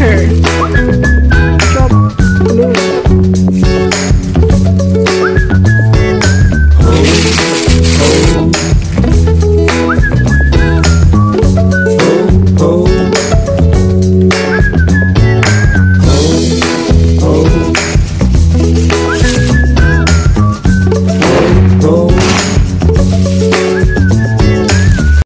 Anchor. Drop blue. Oh